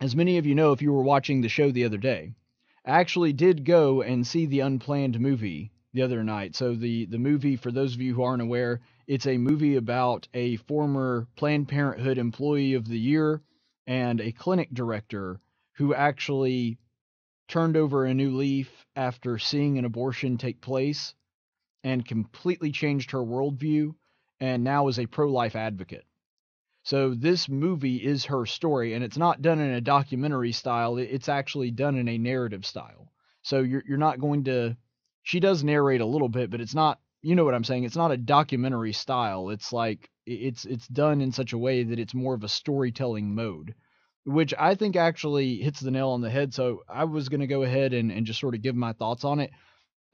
as many of you know if you were watching the show the other day, I actually did go and see the unplanned movie the other night. So the the movie for those of you who aren't aware, it's a movie about a former Planned Parenthood employee of the year and a clinic director who actually turned over a new leaf after seeing an abortion take place and completely changed her worldview and now is a pro life advocate. So this movie is her story, and it's not done in a documentary style. It's actually done in a narrative style. So you're you're not going to. She does narrate a little bit, but it's not. You know what I'm saying? It's not a documentary style. It's like it's it's done in such a way that it's more of a storytelling mode, which I think actually hits the nail on the head. So I was going to go ahead and, and just sort of give my thoughts on it.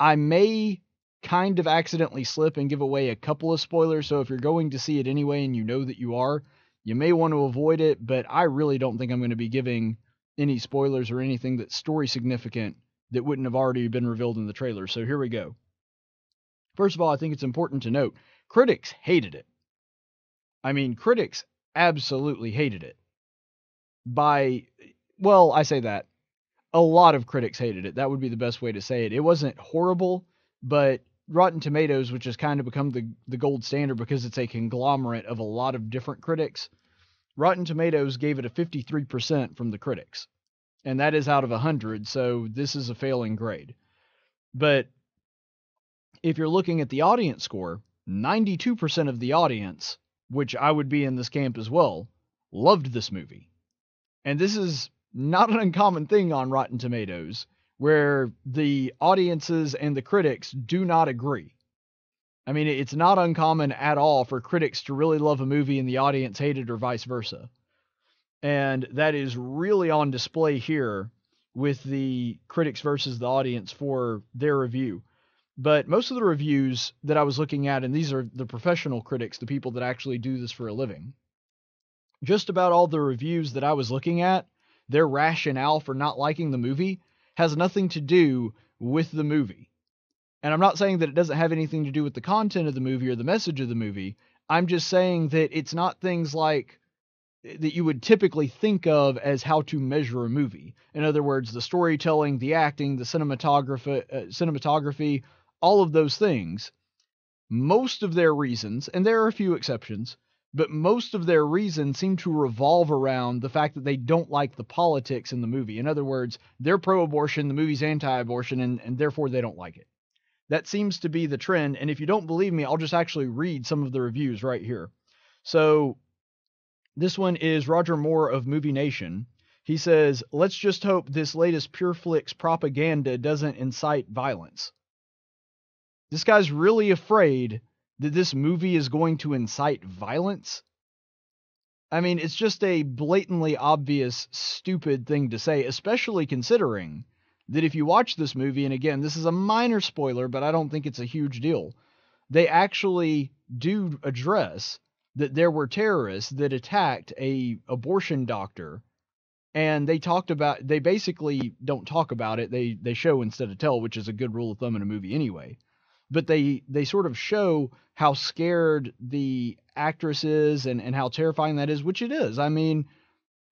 I may kind of accidentally slip and give away a couple of spoilers. So if you're going to see it anyway and you know that you are, you may want to avoid it, but I really don't think I'm going to be giving any spoilers or anything that's story significant that wouldn't have already been revealed in the trailer. So here we go. First of all, I think it's important to note critics hated it. I mean, critics absolutely hated it. By, well, I say that. A lot of critics hated it. That would be the best way to say it. It wasn't horrible, but Rotten Tomatoes, which has kind of become the, the gold standard because it's a conglomerate of a lot of different critics, Rotten Tomatoes gave it a 53% from the critics. And that is out of 100, so this is a failing grade. But if you're looking at the audience score, 92% of the audience, which I would be in this camp as well, loved this movie. And this is not an uncommon thing on Rotten Tomatoes where the audiences and the critics do not agree. I mean, it's not uncommon at all for critics to really love a movie and the audience hate it or vice versa. And that is really on display here with the critics versus the audience for their review. But most of the reviews that I was looking at, and these are the professional critics, the people that actually do this for a living, just about all the reviews that I was looking at, their rationale for not liking the movie has nothing to do with the movie. And I'm not saying that it doesn't have anything to do with the content of the movie or the message of the movie. I'm just saying that it's not things like that you would typically think of as how to measure a movie. In other words, the storytelling, the acting, the cinematography, uh, cinematography, all of those things. Most of their reasons, and there are a few exceptions, but most of their reasons seem to revolve around the fact that they don't like the politics in the movie. In other words, they're pro abortion, the movie's anti abortion, and, and therefore they don't like it. That seems to be the trend. And if you don't believe me, I'll just actually read some of the reviews right here. So this one is Roger Moore of Movie Nation. He says, Let's just hope this latest PureFlix propaganda doesn't incite violence. This guy's really afraid that this movie is going to incite violence. I mean, it's just a blatantly obvious, stupid thing to say, especially considering that if you watch this movie, and again, this is a minor spoiler, but I don't think it's a huge deal, they actually do address that there were terrorists that attacked a abortion doctor and they talked about they basically don't talk about it they they show instead of tell which is a good rule of thumb in a movie anyway but they they sort of show how scared the actress is and, and how terrifying that is, which it is. I mean,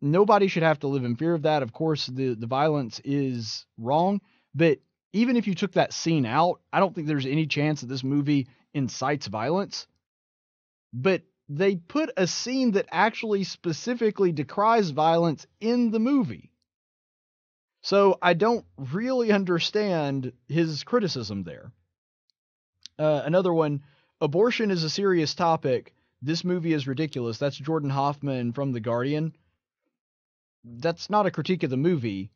nobody should have to live in fear of that. Of course, the, the violence is wrong, but even if you took that scene out, I don't think there's any chance that this movie incites violence. But they put a scene that actually specifically decries violence in the movie. So I don't really understand his criticism there. Uh, another one abortion is a serious topic. This movie is ridiculous. That's Jordan Hoffman from The Guardian. That's not a critique of the movie.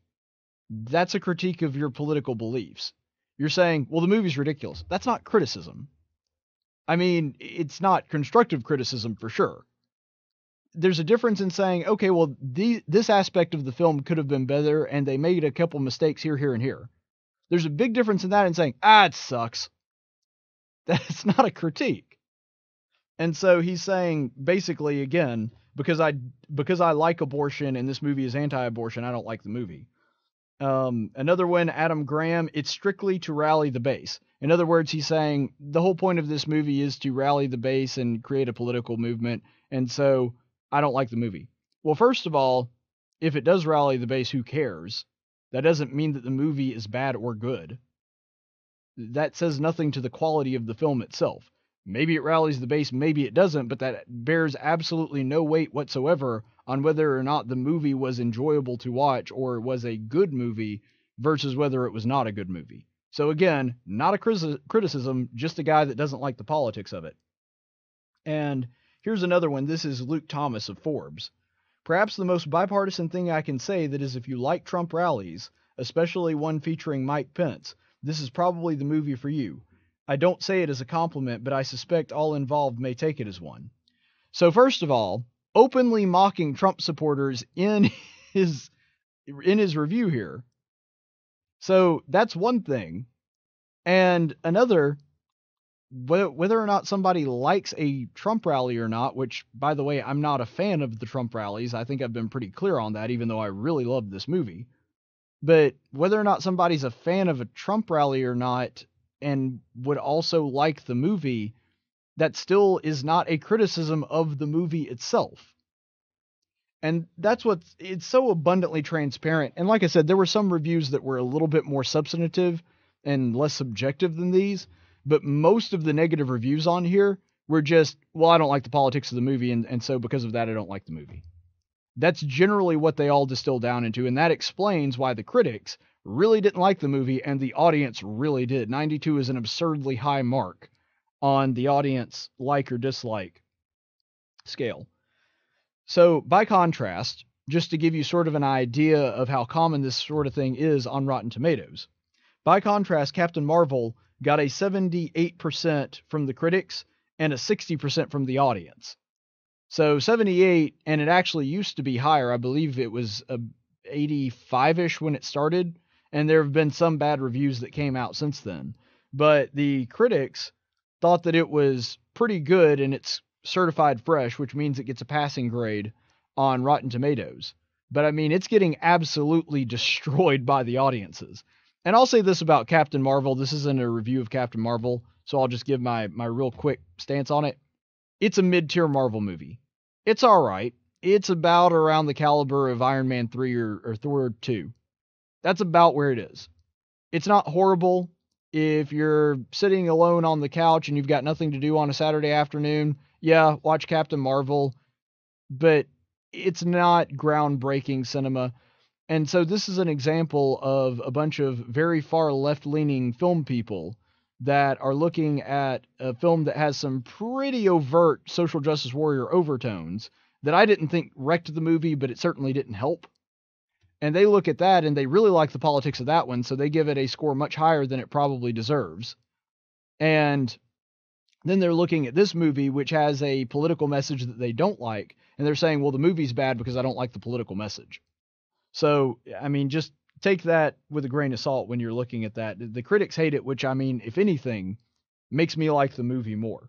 That's a critique of your political beliefs. You're saying, well, the movie's ridiculous. That's not criticism. I mean, it's not constructive criticism for sure. There's a difference in saying, okay, well, the, this aspect of the film could have been better, and they made a couple mistakes here, here, and here. There's a big difference in that and saying, ah, it sucks. That's not a critique. And so he's saying basically again, because I because I like abortion and this movie is anti-abortion, I don't like the movie. Um, another one, Adam Graham, it's strictly to rally the base. In other words, he's saying the whole point of this movie is to rally the base and create a political movement. And so I don't like the movie. Well, first of all, if it does rally the base, who cares? That doesn't mean that the movie is bad or good. That says nothing to the quality of the film itself. Maybe it rallies the base, maybe it doesn't, but that bears absolutely no weight whatsoever on whether or not the movie was enjoyable to watch or was a good movie versus whether it was not a good movie. So again, not a criticism, just a guy that doesn't like the politics of it. And here's another one. This is Luke Thomas of Forbes. Perhaps the most bipartisan thing I can say that is if you like Trump rallies, especially one featuring Mike Pence, this is probably the movie for you. I don't say it as a compliment, but I suspect all involved may take it as one. So first of all, openly mocking Trump supporters in his in his review here. So that's one thing. And another whether or not somebody likes a Trump rally or not, which by the way, I'm not a fan of the Trump rallies. I think I've been pretty clear on that even though I really love this movie. But whether or not somebody's a fan of a Trump rally or not and would also like the movie, that still is not a criticism of the movie itself. And that's what it's so abundantly transparent. And like I said, there were some reviews that were a little bit more substantive and less subjective than these, but most of the negative reviews on here were just, well, I don't like the politics of the movie, and, and so because of that, I don't like the movie. That's generally what they all distill down into, and that explains why the critics really didn't like the movie and the audience really did. 92 is an absurdly high mark on the audience like or dislike scale. So, by contrast, just to give you sort of an idea of how common this sort of thing is on Rotten Tomatoes, by contrast, Captain Marvel got a 78% from the critics and a 60% from the audience. So 78, and it actually used to be higher. I believe it was uh, 85 ish when it started and there have been some bad reviews that came out since then. But the critics thought that it was pretty good and it's certified fresh, which means it gets a passing grade on Rotten Tomatoes. But I mean, it's getting absolutely destroyed by the audiences. And I'll say this about Captain Marvel. This isn't a review of Captain Marvel, so I'll just give my my real quick stance on it. It's a mid-tier Marvel movie. It's all right. It's about around the caliber of Iron Man 3 or, or Thor 2. That's about where it is. It's not horrible. If you're sitting alone on the couch and you've got nothing to do on a Saturday afternoon, yeah, watch Captain Marvel, but it's not groundbreaking cinema. And so this is an example of a bunch of very far left leaning film people that are looking at a film that has some pretty overt social justice warrior overtones that I didn't think wrecked the movie, but it certainly didn't help and they look at that and they really like the politics of that one, so they give it a score much higher than it probably deserves. And then they're looking at this movie, which has a political message that they don't like, and they're saying, well, the movie's bad because I don't like the political message. So, I mean, just take that with a grain of salt when you're looking at that. The critics hate it, which, I mean, if anything, makes me like the movie more.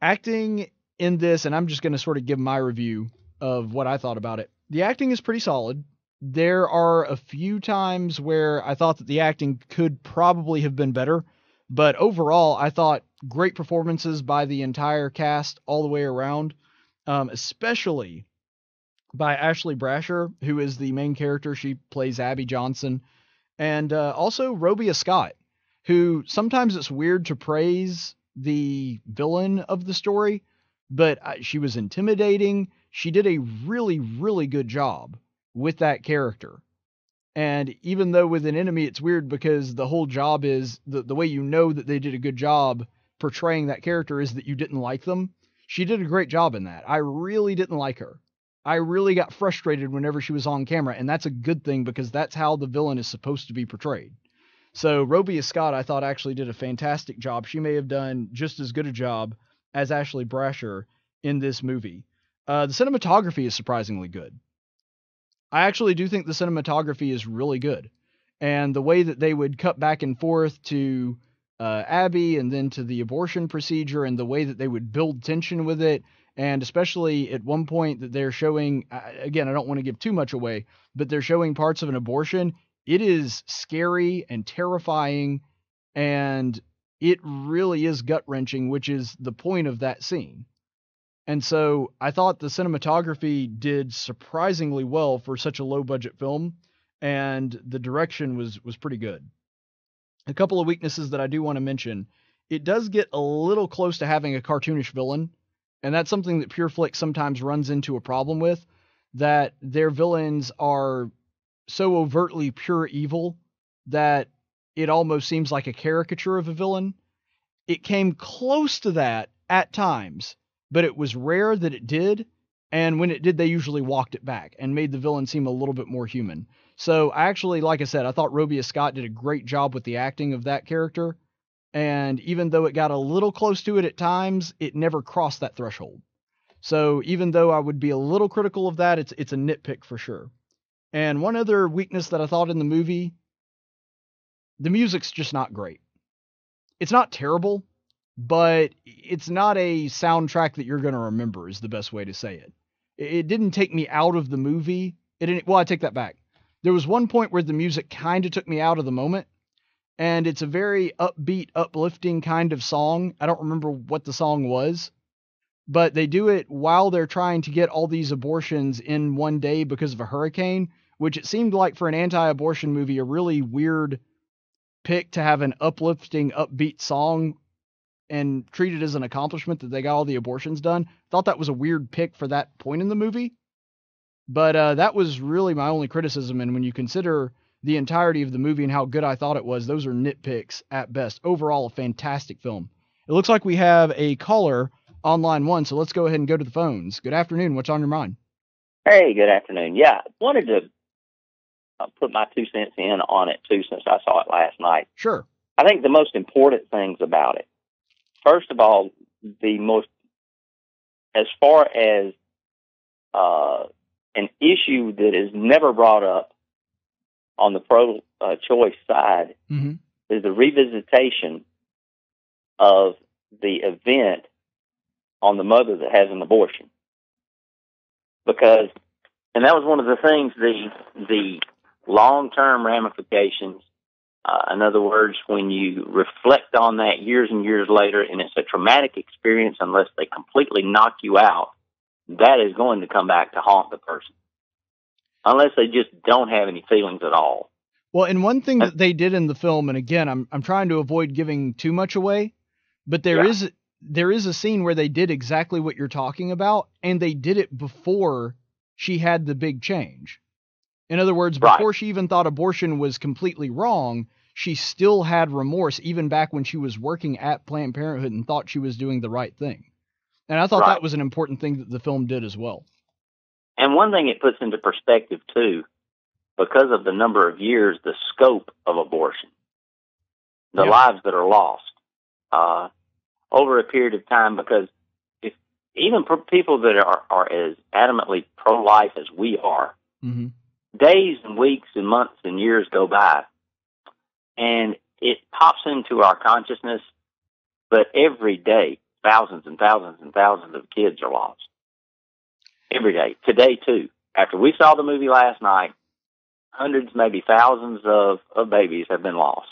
Acting in this, and I'm just going to sort of give my review of what I thought about it the acting is pretty solid. There are a few times where I thought that the acting could probably have been better, but overall, I thought great performances by the entire cast all the way around, um, especially by Ashley Bratcher, who is the main character. She plays Abby Johnson, and uh, also Robia Scott, who sometimes it's weird to praise the villain of the story, but uh, she was intimidating she did a really, really good job with that character. And even though with an enemy, it's weird because the whole job is the, the way you know that they did a good job portraying that character is that you didn't like them. She did a great job in that. I really didn't like her. I really got frustrated whenever she was on camera, and that's a good thing because that's how the villain is supposed to be portrayed. So Robia Scott, I thought actually did a fantastic job. She may have done just as good a job as Ashley Bratcher in this movie. Uh, the cinematography is surprisingly good. I actually do think the cinematography is really good. And the way that they would cut back and forth to uh, Abby and then to the abortion procedure and the way that they would build tension with it. And especially at one point that they're showing, again, I don't want to give too much away, but they're showing parts of an abortion. It is scary and terrifying. And it really is gut wrenching, which is the point of that scene. And so I thought the cinematography did surprisingly well for such a low budget film, and the direction was was pretty good. A couple of weaknesses that I do want to mention. It does get a little close to having a cartoonish villain, and that's something that Pure Flix sometimes runs into a problem with, that their villains are so overtly pure evil that it almost seems like a caricature of a villain. It came close to that at times, but it was rare that it did. And when it did, they usually walked it back and made the villain seem a little bit more human. So I actually, like I said, I thought Robia Scott did a great job with the acting of that character. And even though it got a little close to it at times, it never crossed that threshold. So even though I would be a little critical of that, it's it's a nitpick for sure. And one other weakness that I thought in the movie, the music's just not great. It's not terrible, but it's not a soundtrack that you're going to remember is the best way to say it. It didn't take me out of the movie. It didn't well, I take that back. There was one point where the music kind of took me out of the moment, and it's a very upbeat, uplifting kind of song. I don't remember what the song was, but they do it while they're trying to get all these abortions in one day because of a hurricane, which it seemed like for an anti-abortion movie a really weird pick to have an uplifting, upbeat song and treat it as an accomplishment that they got all the abortions done. Thought that was a weird pick for that point in the movie. But uh, that was really my only criticism. And when you consider the entirety of the movie and how good I thought it was, those are nitpicks at best. Overall, a fantastic film. It looks like we have a caller on line one, so let's go ahead and go to the phones. Good afternoon. What's on your mind? Hey, good afternoon. Yeah, wanted to uh, put my two cents in on it too, since I saw it last night. Sure. I think the most important things about it, first of all, the most, as far as uh, an issue that is never brought up on the pro uh, choice side mm-hmm. is the revisitation of the event on the mother that has an abortion. Because, and that was one of the things, the, the long term ramifications. Uh, in other words, when you reflect on that years and years later, and it's a traumatic experience unless they completely knock you out, that is going to come back to haunt the person. Unless they just don't have any feelings at all. Well, and one thing that they did in the film, and again, I'm I'm trying to avoid giving too much away, but there Yeah. is there is a scene where they did exactly what you're talking about, and they did it before she had the big change. In other words, Right. before she even thought abortion was completely wrong, she still had remorse, even back when she was working at Planned Parenthood and thought she was doing the right thing. And I thought Right. that was an important thing that the film did as well. And one thing it puts into perspective too, because of the number of years, the scope of abortion, the Yeah. lives that are lost uh, over a period of time. Because if even people that are, are as adamantly pro-life as we are, hmm days and weeks and months and years go by, and it pops into our consciousness. But every day, thousands and thousands and thousands of kids are lost. Every day, today too. After we saw the movie last night, hundreds, maybe thousands of, of babies have been lost.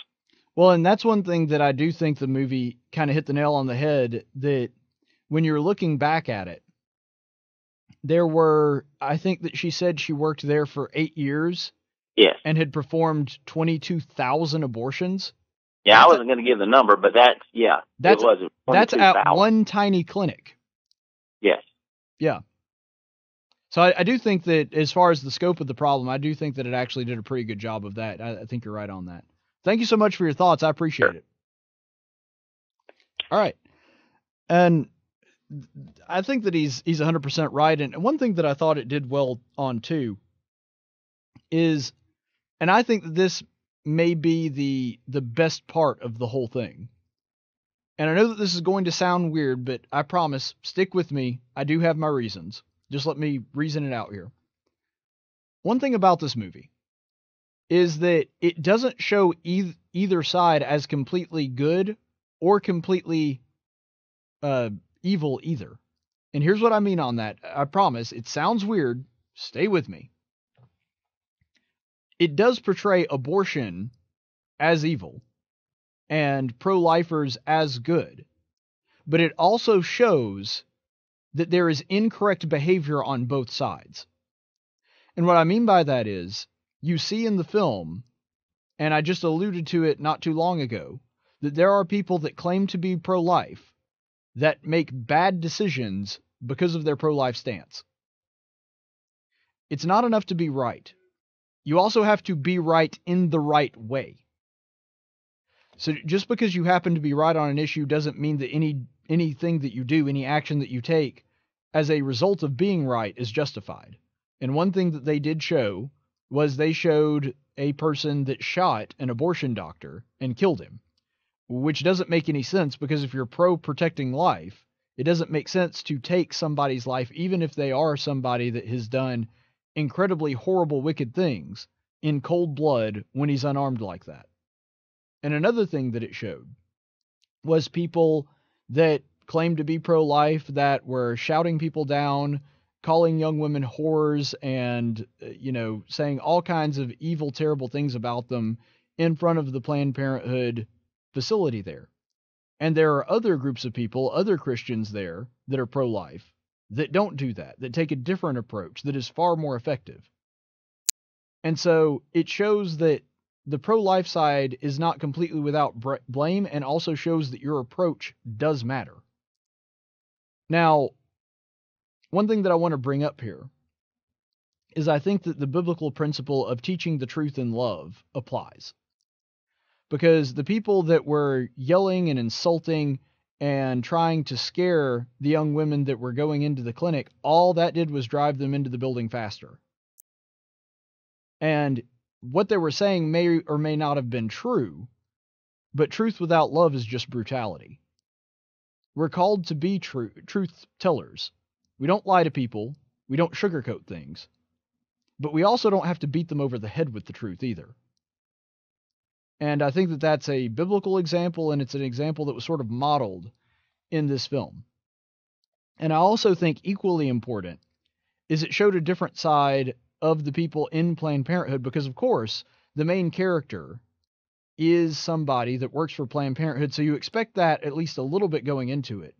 Well, and that's one thing that I do think the movie kind of hit the nail on the head that when you're looking back at it, there were, I think that she said she worked there for eight years Yes. and had performed 22,000 abortions. Yeah, I That's a- wasn't going to give the number, but that's, yeah, That's- it was. That's at one tiny clinic. Yes. So I, I do think that as far as the scope of the problem, I do think that it actually did a pretty good job of that. I, I think you're right on that. Thank you so much for your thoughts. I appreciate Sure. it. All right. And I think that he's he's 100% right and one thing that I thought it did well on too is and I think that this may be the the best part of the whole thing. And I know that this is going to sound weird, but I promise, stick with me. I do have my reasons. Just let me reason it out here. One thing about this movie is that it doesn't show e- either side as completely good or completely uh, evil either. And here's what I mean on that. I promise, it sounds weird. Stay with me. It does portray abortion as evil and pro lifers as good, but it also shows that there is incorrect behavior on both sides. And what I mean by that is, you see in the film, and I just alluded to it not too long ago, that there are people that claim to be pro life that make bad decisions because of their pro life stance. It's not enough to be right. You also have to be right in the right way. So just because you happen to be right on an issue doesn't mean that any anything that you do, any action that you take as a result of being right is justified. And one thing that they did show was they showed a person that shot an abortion doctor and killed him, which doesn't make any sense because if you're pro protecting life, it doesn't make sense to take somebody's life, even if they are somebody that has done incredibly horrible, wicked things in cold blood when he's unarmed like that. And another thing that it showed was people that claimed to be pro life that were shouting people down, calling young women whores, and, uh, you know, saying all kinds of evil, terrible things about them in front of the Planned Parenthood facility there. And there are other groups of people, other Christians there that are pro life that don't do that, that take a different approach that is far more effective. And so it shows that the pro life side is not completely without blame and also shows that your approach does matter. Now, one thing that I want to bring up here is I think that the biblical principle of teaching the truth in love applies. Because the people that were yelling and insulting and trying to scare the young women that were going into the clinic, all that did was drive them into the building faster. And what they were saying may or may not have been true, but truth without love is just brutality. We're called to be true, truth tellers. We don't lie to people, we don't sugarcoat things, but we also don't have to beat them over the head with the truth either. And I think that that's a biblical example, and it's an example that was sort of modeled in this film. And I also think equally important is it showed a different side of the people in Planned Parenthood because, of course, the main character is somebody that works for Planned Parenthood, so you expect that at least a little bit going into it.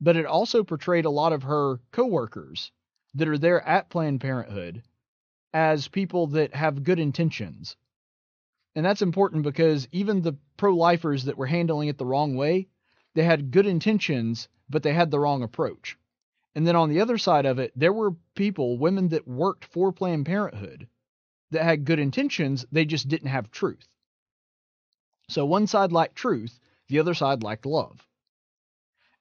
But it also portrayed a lot of her coworkers that are there at Planned Parenthood as people that have good intentions and that's important because even the pro lifers that were handling it the wrong way, they had good intentions, but they had the wrong approach. And then on the other side of it, there were people, women that worked for Planned Parenthood that had good intentions, they just didn't have truth. So one side liked truth, the other side liked love.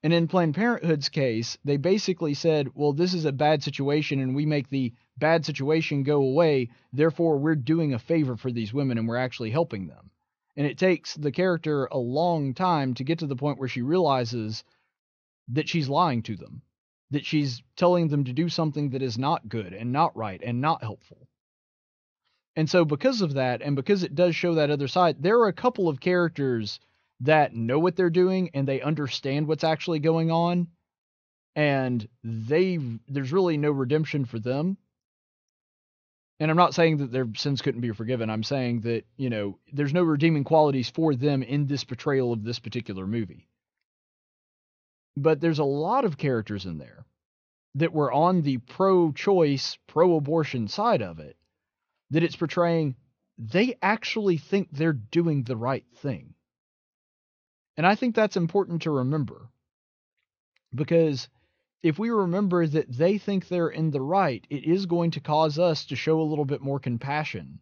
And in Planned Parenthood's case, they basically said, well, this is a bad situation and we make the bad situation go away. Therefore, we're doing a favor for these women and we're actually helping them. And it takes the character a long time to get to the point where she realizes that she's lying to them, that she's telling them to do something that is not good and not right and not helpful. And so, because of that, and because it does show that other side, there are a couple of characters that know what they're doing and they understand what's actually going on. And they there's really no redemption for them. And i'm not saying that their sins couldn't be forgiven. I'm saying that you know there's no redeeming qualities for them in this portrayal of this particular movie but there's a lot of characters in there that were on the pro-choice pro-abortion side of it that it's portraying they actually think they're doing the right thing and I think that's important to remember because if we remember that they think they're in the right, it is going to cause us to show a little bit more compassion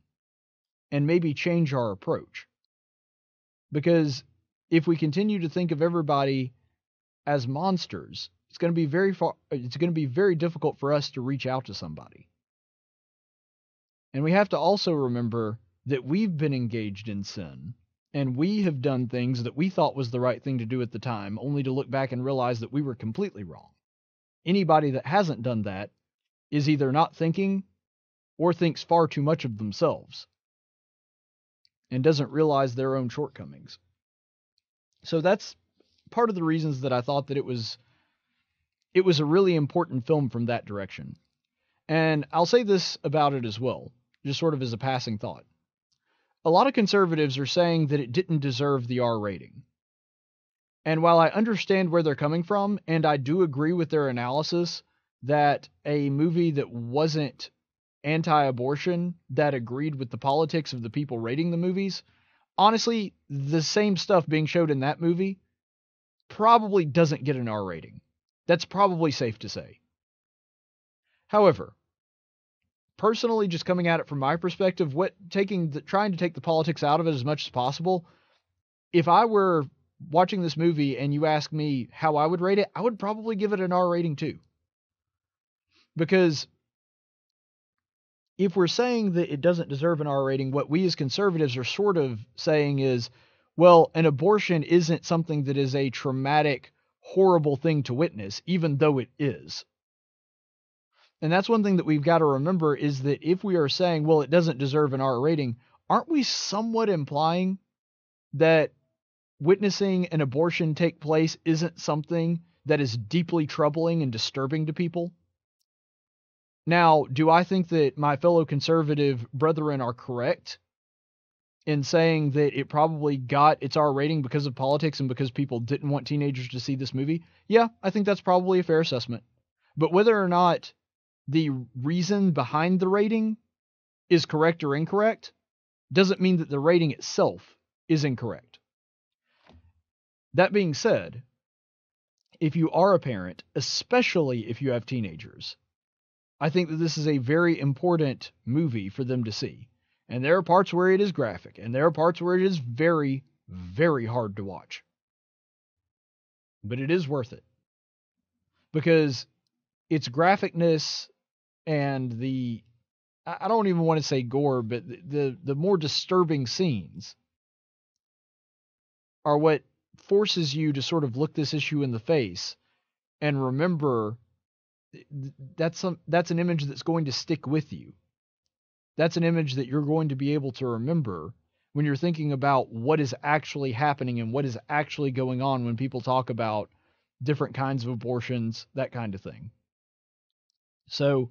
and maybe change our approach. Because if we continue to think of everybody as monsters, it's going to be very far, it's going to be very difficult for us to reach out to somebody. And we have to also remember that we've been engaged in sin and we have done things that we thought was the right thing to do at the time, only to look back and realize that we were completely wrong. Anybody that hasn't done that is either not thinking or thinks far too much of themselves and doesn't realize their own shortcomings. So that's part of the reasons that I thought that it was it was a really important film from that direction. And I'll say this about it as well, just sort of as a passing thought a lot of conservatives are saying that it didn't deserve the R rating. And while I understand where they're coming from, and I do agree with their analysis that a movie that wasn't anti abortion, that agreed with the politics of the people rating the movies, honestly, the same stuff being showed in that movie probably doesn't get an R rating. That's probably safe to say. However, personally, just coming at it from my perspective, what taking the, trying to take the politics out of it as much as possible, if I were watching this movie and you ask me how I would rate it, I would probably give it an R rating too. Because if we're saying that it doesn't deserve an R rating, what we as conservatives are sort of saying is, well, an abortion isn't something that is a traumatic, horrible thing to witness, even though it is. And that's one thing that we've got to remember is that if we are saying, well, it doesn't deserve an R rating, aren't we somewhat implying that witnessing an abortion take place isn't something that is deeply troubling and disturbing to people? Now, do I think that my fellow conservative brethren are correct in saying that it probably got its R rating because of politics and because people didn't want teenagers to see this movie? Yeah, I think that's probably a fair assessment. But whether or not the reason behind the rating is correct or incorrect doesn't mean that the rating itself is incorrect. That being said, if you are a parent, especially if you have teenagers, I think that this is a very important movie for them to see. And there are parts where it is graphic, and there are parts where it is very, very hard to watch. But it is worth it. Because its graphicness and the I don't even want to say gore, but the, the, the more disturbing scenes are what forces you to sort of look this issue in the face and remember that's some that's an image that's going to stick with you. That's an image that you're going to be able to remember when you're thinking about what is actually happening and what is actually going on when people talk about different kinds of abortions, that kind of thing. So,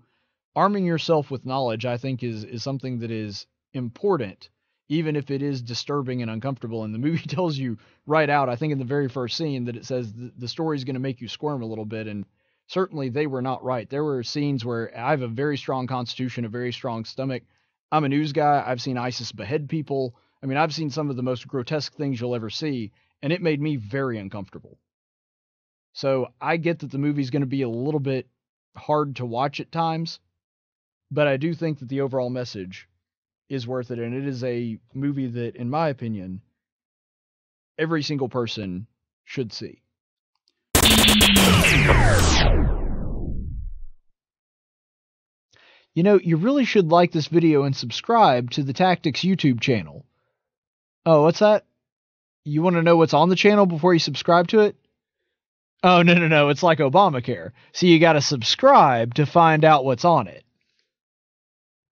arming yourself with knowledge, I think, is is something that is important even if it is disturbing and uncomfortable. And the movie tells you right out, I think in the very first scene, that it says the, the story is going to make you squirm a little bit. And certainly they were not right. There were scenes where I have a very strong constitution, a very strong stomach. I'm a news guy. I've seen ISIS behead people. I mean, I've seen some of the most grotesque things you'll ever see, and it made me very uncomfortable. So I get that the movie's going to be a little bit hard to watch at times, but I do think that the overall message is worth it. And it is a movie that, in my opinion, every single person should see. You know, you really should like this video and subscribe to the Tactics YouTube channel. Oh, what's that? You want to know what's on the channel before you subscribe to it? Oh, no, no, no. It's like Obamacare. So you got to subscribe to find out what's on it.